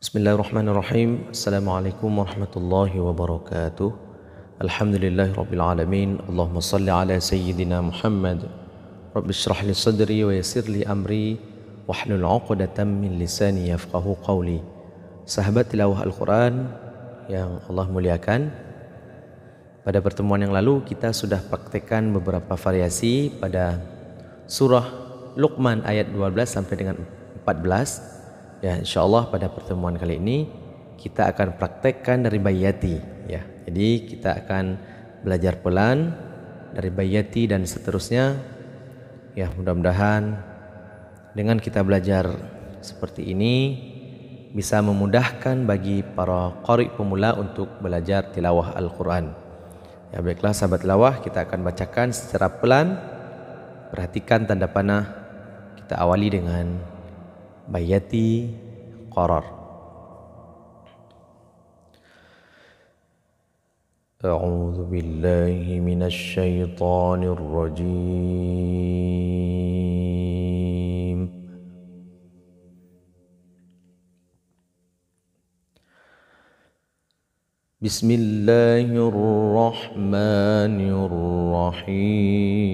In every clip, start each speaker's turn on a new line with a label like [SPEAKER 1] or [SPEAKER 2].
[SPEAKER 1] Bismillahirrahmanirrahim. Assalamualaikum warahmatullahi wabarakatuh. Alhamdulillahi rabbil alamin. Allahumma salli ala sayyidina Muhammad. Rabbi syrah li sadri wa yassir li amri wahlul 'uqdatam min lisani yafqahu qawli. Sahabat tilawah Al-Quran yang Allah muliakan, pada pertemuan yang lalu kita sudah praktekkan beberapa variasi pada surah Luqman ayat 12 sampai dengan 14 Ya, insya Allah pada pertemuan kali ini kita akan praktekkan dari bayati. Ya, jadi kita akan belajar pelan dari bayati dan seterusnya. Ya, mudah-mudahan dengan kita belajar seperti ini bisa memudahkan bagi para qari pemula untuk belajar tilawah Al-Quran. Ya, baiklah sahabat tilawah, kita akan bacakan secara pelan. Perhatikan tanda panah. Kita awali dengan بيتي قرر. أعوذ بالله من الشيطان الرجيم. بسم الله الرحمن الرحيم.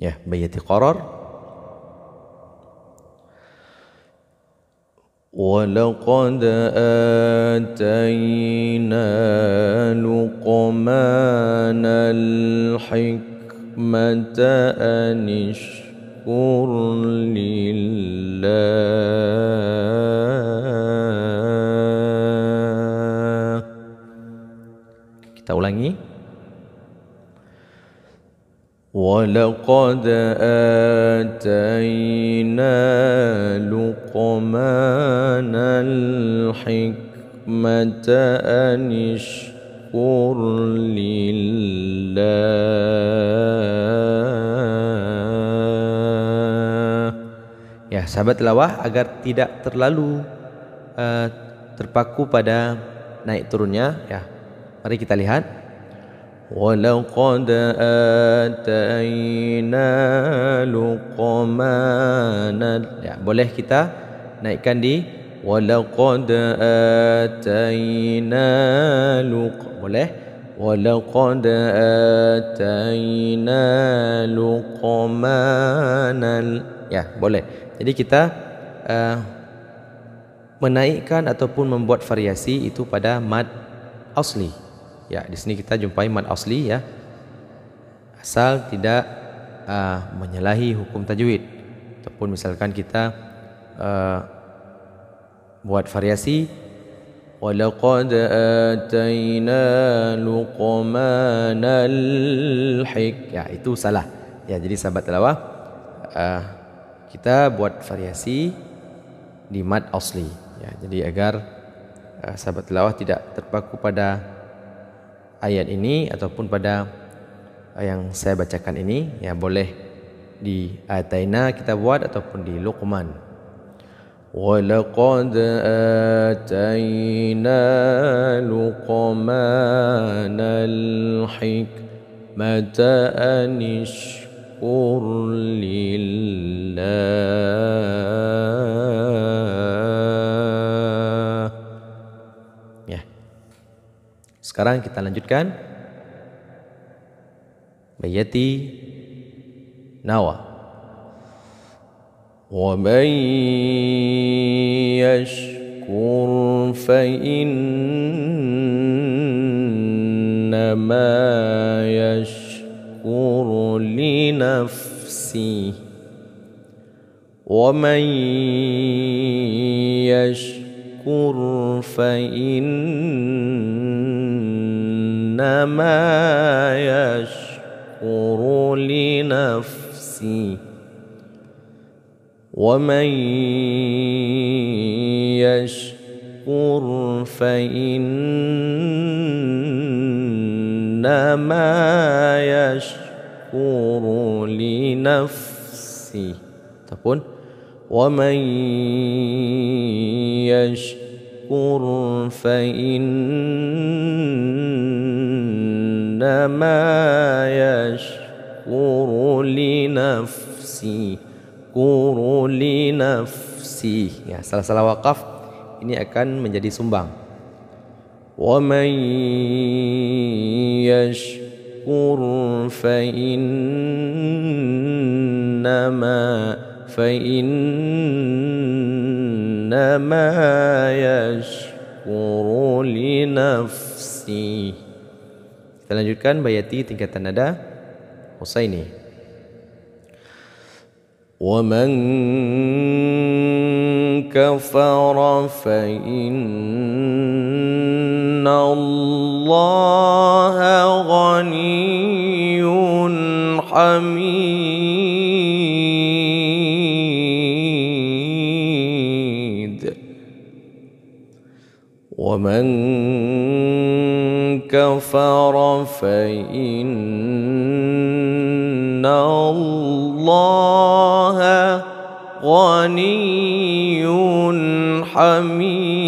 [SPEAKER 1] Ya bayati qarar ولقد آتينا لقمان الحكمة أن اشكر لله. Kita ulangi. ولقد آتينا لقمان الحكمة أن اشكر لله Ya, sahabat lawah agar tidak terlalu uh, terpaku pada naik turunnya ya. Mari kita lihat ولقد آتينا لقمان ya boleh kita naikkan di ولقد آتينا لق boleh ولقد آتينا لقمان ya boleh jadi kita uh, menaikkan ataupun membuat variasi itu pada mad asli Ya, di sini kita jumpai mad asli ya. Asal tidak uh, menyalahi hukum tajwid. Ataupun misalkan kita uh, buat variasi walaqad atayna luqmanal hik. Ya, itu salah. Ya, jadi sahabat tilawah uh, kita buat variasi di mad asli. Ya, jadi agar uh, sahabat tilawah tidak terpaku pada ayat ini ataupun pada eh, yang saya bacakan ini ya boleh di eh, ataina kita buat ataupun di luqman. ولقد آتينا لقمان الحكمة أن اشكر lillah. Sekarang kita lanjutkan Bayati Nawa ومن يشكر فإنما يشكر لنفسه ومن يشكر فإن إنما يشكر لنفسه ومن يشكر فإنما يشكر لنفسه تقول ومن يشكر فإن إنما يشكر لنفسه yashkuru li nafsi. Ya, salah-salah wakaf ini akan menjadi sumbang. Wa man yashkur fa innama fa innama yashkuru li nafsi. Kita lanjutkan bayati tingkatan nada Husaini. ومن كفر فإن الله غني حميد ومن كفر فإن الله غني حميد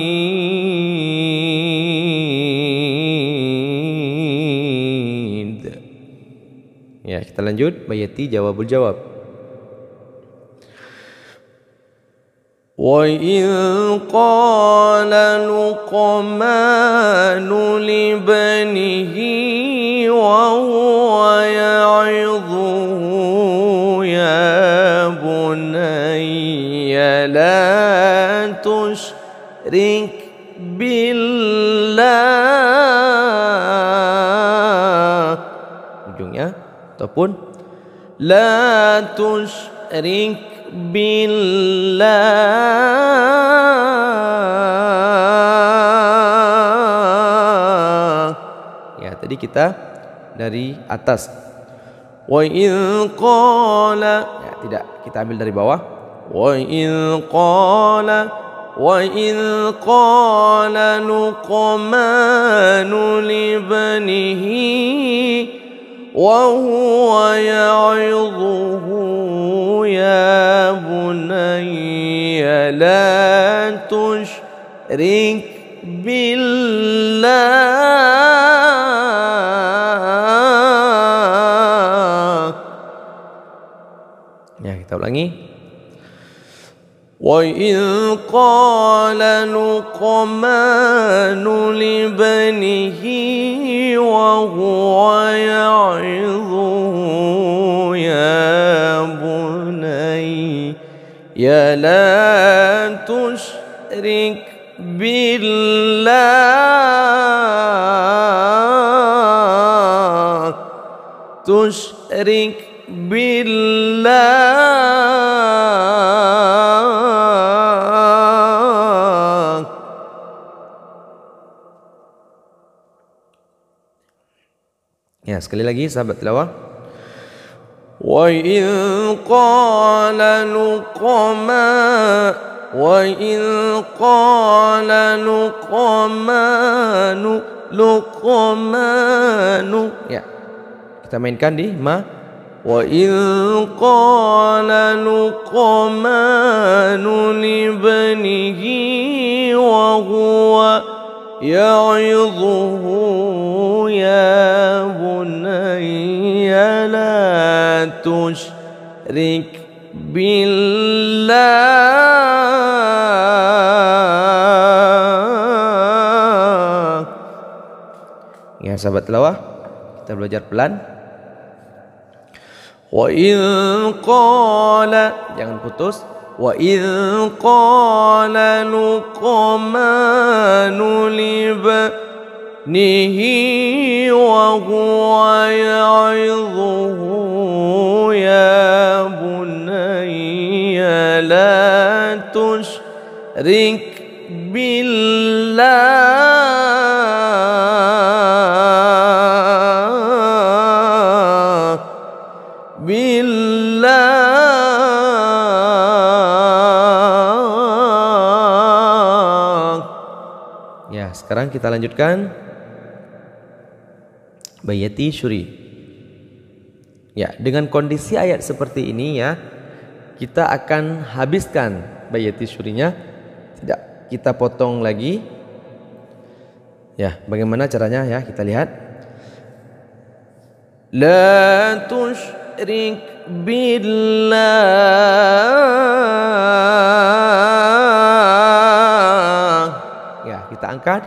[SPEAKER 1] Ya, kita lanjut bayati jawabul jawab. وإذ قال لقمان لبنه وهو يعظه يا بني لا تشرك بالله ujungnya ataupun la tusyrik billah ya tadi kita dari atas. Wa in qala ya tidak kita ambil dari bawah. Wa in qala in qala luqmanu libnihi وهو يعظه يا بني لا تشرك بالله Ya, kita ulangi. وإذ قال لقمان لبنه وهو يعظه يا بني يا لا تشرك بالله تشرك بالله sekali lagi sahabat tilawah. وإذ قال لقمان وإذ قال لقمان لقمان ya kita mainkan di ma وإذ قال لقمان لبنه وهو يعظه يا تشرك بالله Ya sahabat tilawah kita belajar pelan وإذ قال jangan putus وإذ قال لقمان لبنه وهو يعظه يا بني لا تشرك بالله billah. Ya, sekarang kita lanjutkan Bayati Syuri. Ya, dengan kondisi ayat seperti ini ya, kita akan habiskan Bayati Syurinya. Tidak, kita potong lagi. Ya, bagaimana caranya ya? Kita lihat. La tusyrik billah. Ya, kita angkat.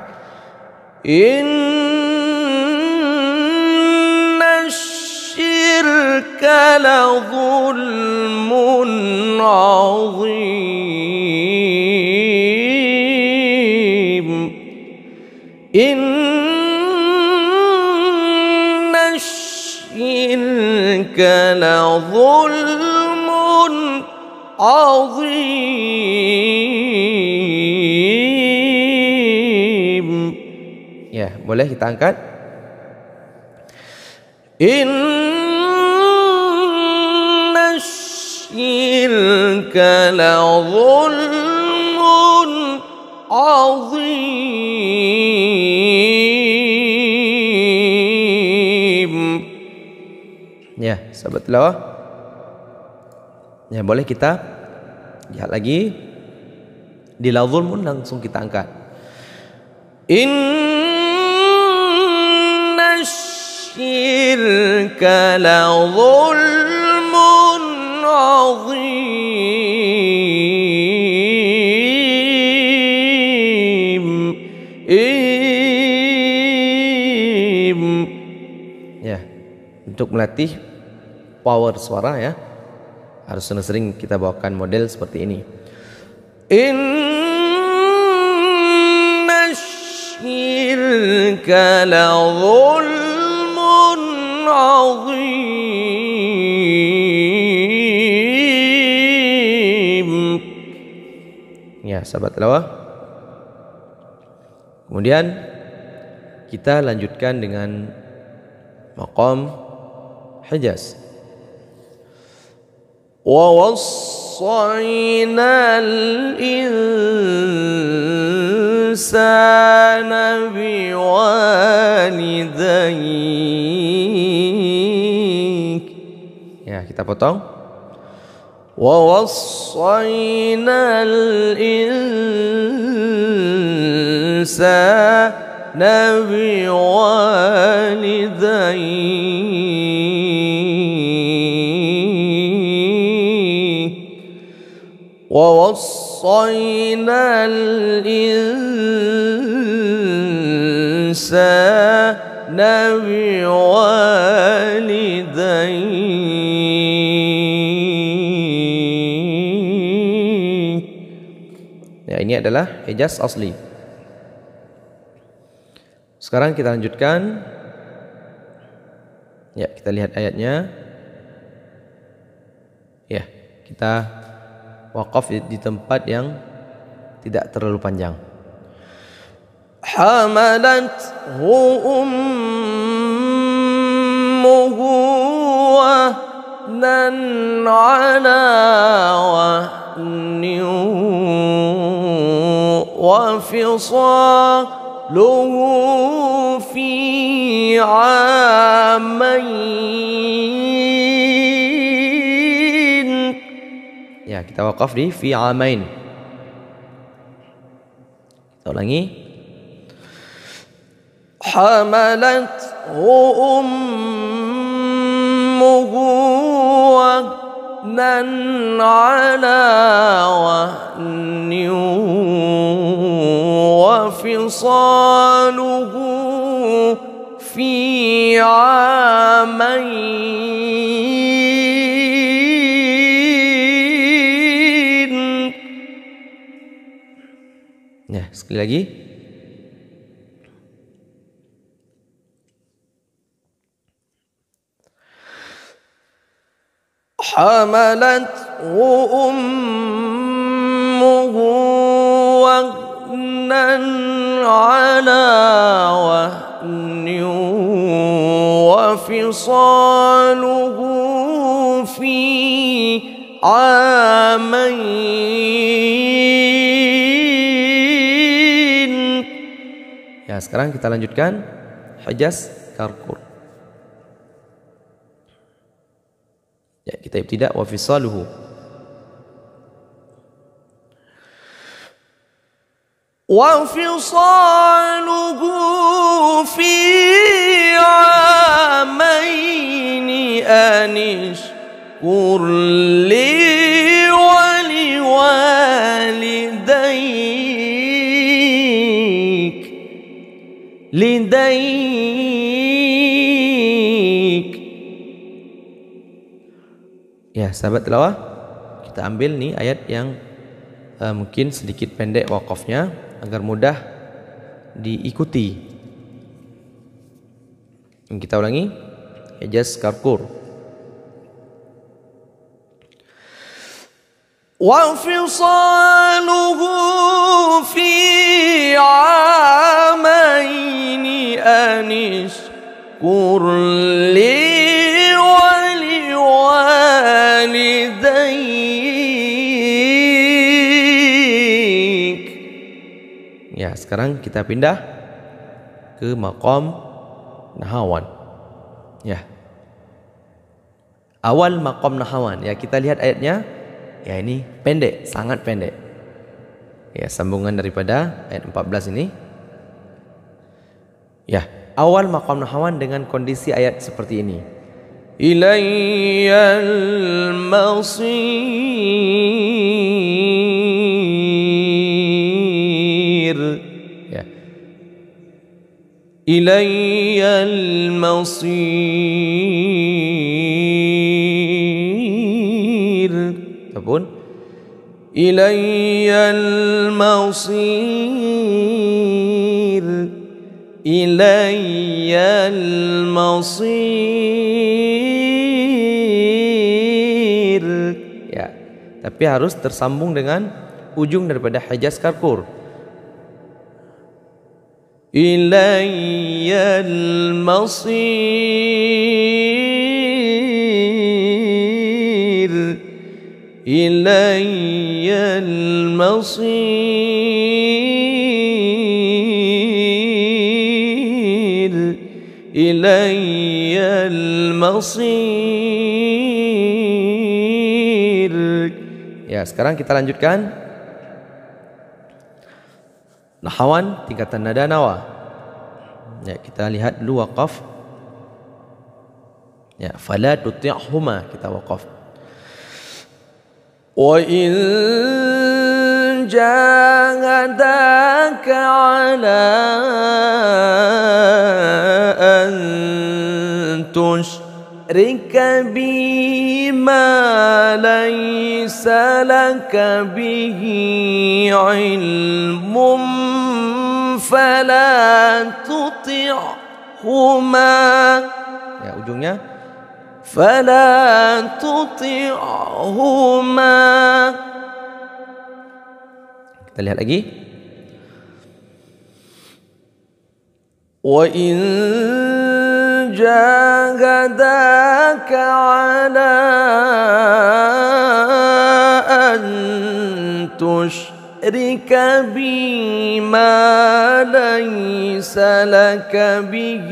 [SPEAKER 1] Inna syirka la zulmun azim. Inna syirka la zulmun azim. Ya, boleh kita angkat. Inna la zulmun azim. Ya, sahabat tilawah. Ya, boleh kita lihat lagi di la zulmun langsung kita angkat. Inna syirka la zulmun Ya, untuk melatih power suara ya. Harus sering-sering kita bawakan model seperti ini. sahabat tilawah. Kemudian kita lanjutkan dengan maqam Hijaz. ووصينا الإنسان بوالديه Ya, kita potong. ووصينا الإنسان بوالديه ووصينا الإنسان بوالديه hijaz asli. Sekarang kita lanjutkan. Ya, kita lihat ayatnya. Ya, kita wakaf di, tempat yang tidak terlalu panjang. Ummuhu wahnan ala wahnin wa fisaluhu fi amain Ya, kita wakaf di fi amain. Kita ulangi. Hamalathu ummuhu wahnan ala wahnin وفصاله في عامين نه sekali lagi. حملته أمه وهنا على وهن وفصاله في عامين Ya, sekarang kita lanjutkan Hijaz Karkur. Ya, kita ibtidak wa fisaluhu. Wa fisaluhu fi amaini anish اشكر لي ولوالديك لديك Ya sahabat tilawah Kita ambil nih ayat yang uh, Mungkin sedikit pendek wakafnya Agar mudah diikuti Yang kita ulangi Hijaz Karkur وفصاله في عامين أن اشكر لي ولوالديك Sekarang kita pindah ke maqam nahawan. Ya. Awal maqam nahawan. Ya, kita lihat ayatnya. Ya ini pendek, sangat pendek. Ya sambungan daripada ayat 14 ini. Ya awal maqam nahawan dengan kondisi ayat seperti ini. Ilayyal masir. Ilayyal masir. Ataupun Ilayyal masir. Ilayyal masir. Ya. Tapi harus tersambung dengan ujung daripada hijaz karkur. Ilayyal masir. Ilayyal masir. Ilayyal masir. Ya, sekarang kita lanjutkan Nahawan tingkatan nada nawa. Ya, kita lihat dulu waqaf. Ya, fala tuti'huma kita waqaf. Wa in jahadaka ala an tushrika bima laysa laka bihi ilmun fala tuti'huma ya ujungnya. fala tuti'huma kita lihat lagi. wa in jahadaka tush تشرك بي ما ليس لك به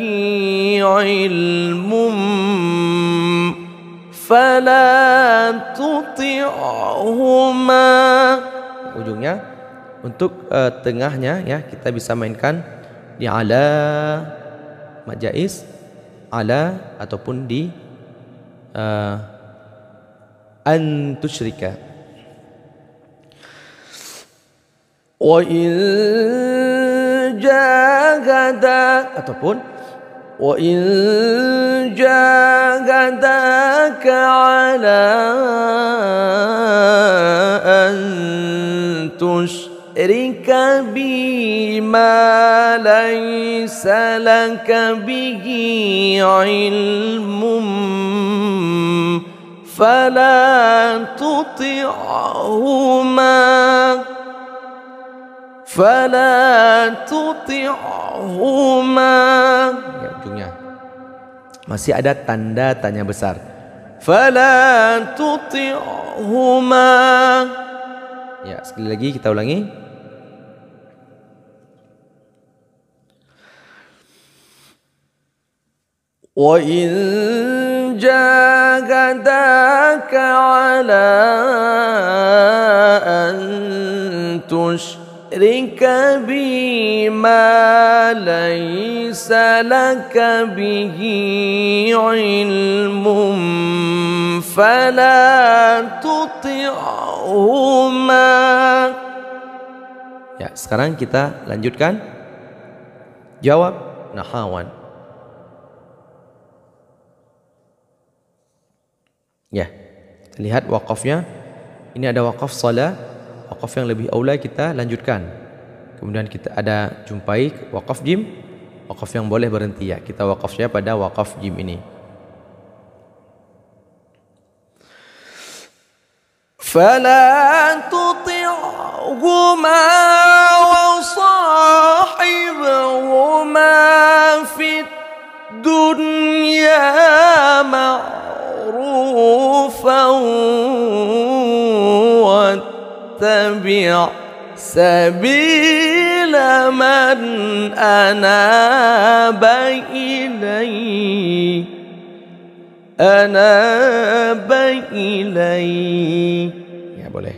[SPEAKER 1] علم فلا تطعهما ujungnya untuk uh, tengahnya ya kita bisa mainkan di ala majais ala ataupun di uh, an tusyrika وإن جاهدا ataupun وإن جاهداك على أن تشرك بي ما ليس لك به علم فلا تطعهما fala tuti'huma. Ya ujungnya. Masih ada tanda tanya besar. Fala tuti'huma. Ya sekali lagi kita ulangi. Wa in jahadaka ala an tush
[SPEAKER 2] بي ما ليس لك به علم فلا تطعهما
[SPEAKER 1] Ya, sekarang kita lanjutkan jawab nahawan. Ya, lihat wakafnya. Ini ada wakaf salah, wakaf yang lebih aula kita lanjutkan. Kemudian kita ada jumpai wakaf jim, wakaf yang boleh berhenti ya. Kita wakafnya pada wakaf jim ini.
[SPEAKER 2] فلا تطعهما وصاحبهما في الدنيا معروفا واتبع سبيل من أناب إليه أناب إليه
[SPEAKER 1] Ya, boleh.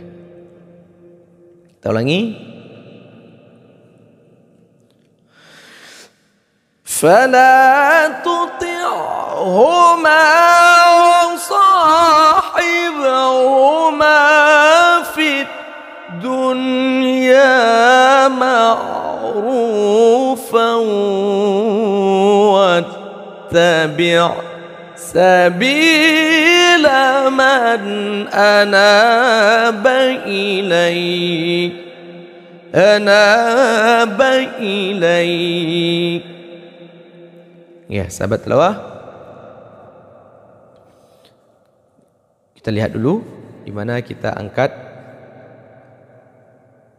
[SPEAKER 1] Kita ulangi.
[SPEAKER 2] فلا تطعهما وصاحبهما الدنيا معروفا واتبع سبيل من أناب إليك أناب إليك.
[SPEAKER 1] يا سبت لوا kita lihat dulu di mana kita angkat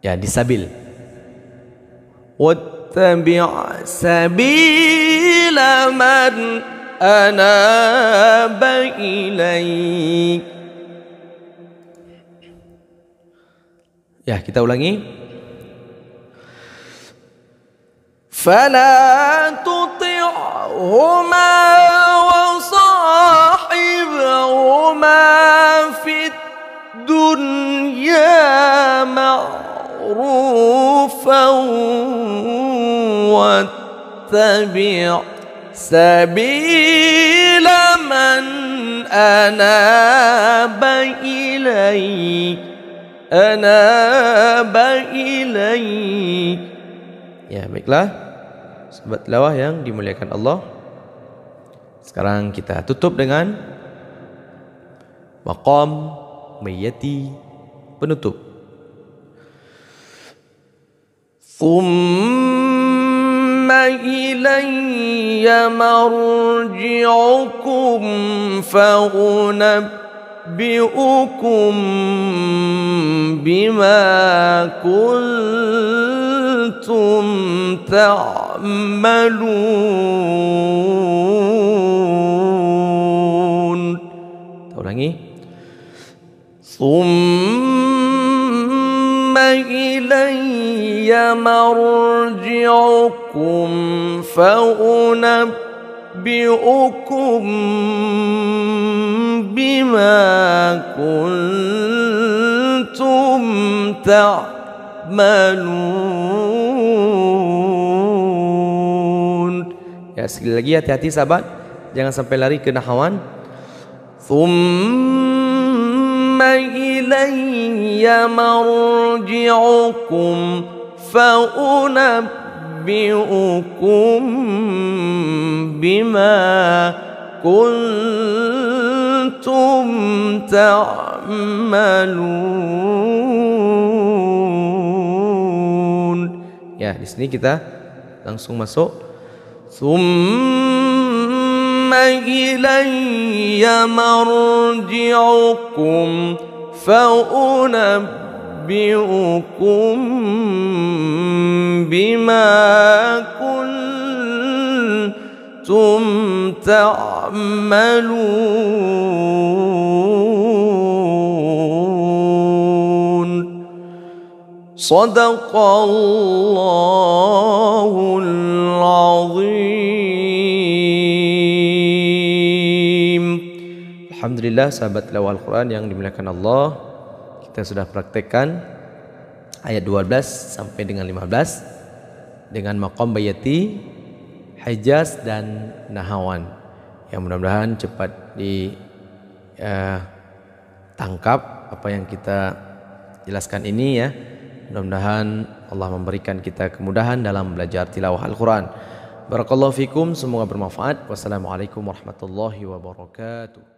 [SPEAKER 1] ya disabil
[SPEAKER 2] wattabi' sabila man ana ilaik
[SPEAKER 1] ya kita ulangi
[SPEAKER 2] فلا تطعهما وصاحبهما في الدنيا معروفا واتبع سبيل من أناب إليك أناب إليك
[SPEAKER 1] Ya, baiklah. Sahabat tilawah yang dimuliakan Allah. Sekarang kita tutup dengan maqam mayyati penutup.
[SPEAKER 2] ثم إلي مرجعكم فأنبئكم بما كنتم تعملون
[SPEAKER 1] Kita ulangi.
[SPEAKER 2] ثم إلي مرجعكم فأنبئكم بما كنتم تعملون
[SPEAKER 1] Ya, sekali lagi hati-hati sahabat. Jangan sampai lari ke nahawan.
[SPEAKER 2] ثم إلي مرجعكم فأنبئكم بما كنتم تعملون.
[SPEAKER 1] Ya, di sini kita langsung masuk.
[SPEAKER 2] ثم إلي مرجعكم فأنبئكم أنبئكم بما كنتم تعملون. صدق الله العظيم.
[SPEAKER 1] الحمد لله سابت لوال القرآن yang dimuliakan الله Kita sudah praktekkan ayat 12 sampai dengan 15 dengan maqam bayati Hijaz dan Nahawan. Yang mudah-mudahan cepat ditangkap eh, apa yang kita jelaskan ini ya. Mudah-mudahan Allah memberikan kita kemudahan dalam belajar tilawah Al-Quran. Barakallahu fikum semoga bermanfaat. Wassalamualaikum warahmatullahi wabarakatuh